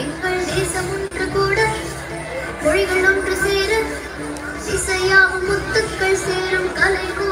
எங்கள் தேசம் ஒன்று கூட. மொழிகள் ஒன்று சேர. இசையாவும் முத்துக்கள் சேரும் கலைக்கும்